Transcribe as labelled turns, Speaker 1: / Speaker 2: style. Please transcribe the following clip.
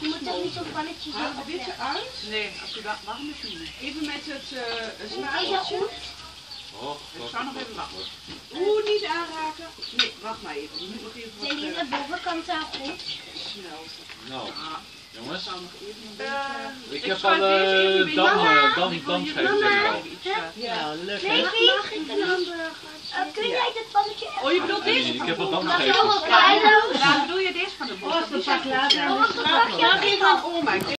Speaker 1: Je moet toch niet zo'n pannetje
Speaker 2: Haal
Speaker 1: zo
Speaker 2: dit eruit.
Speaker 3: Nee, als je wa- warm is niet.
Speaker 2: Even met het uh,
Speaker 1: dat
Speaker 2: zwaveltje.
Speaker 1: goed?
Speaker 4: Oh,
Speaker 3: Ik zou nog even wachten.
Speaker 2: Oeh, niet aanraken. Nee, wacht maar even. Je moet nog even wat
Speaker 1: Zijn die
Speaker 2: uh,
Speaker 1: de bovenkant al goed?
Speaker 2: smelten.
Speaker 4: Nou, jongens.
Speaker 2: Ik zou nog even een
Speaker 3: Eh,
Speaker 2: beetje...
Speaker 4: Ik heb al
Speaker 3: deze even
Speaker 4: uh,
Speaker 3: een beetje-
Speaker 4: dam,
Speaker 1: Mama.
Speaker 4: uh,
Speaker 3: Ik hier
Speaker 4: damschijf
Speaker 1: Mama.
Speaker 4: tegen al.
Speaker 3: iets, eh,
Speaker 2: Ja, leuk hè?
Speaker 1: Nee, mag ik een hamburger? Uh, kun jij dit pannetje
Speaker 3: Oh, je bedoelt deze?
Speaker 4: Ik heb al
Speaker 1: Dat is
Speaker 4: damschijfjes.
Speaker 1: wel klein.
Speaker 3: Ja, bedoel je deze van de bos?
Speaker 2: Oh, dat pak later? Aan
Speaker 1: Oh,
Speaker 2: de straat.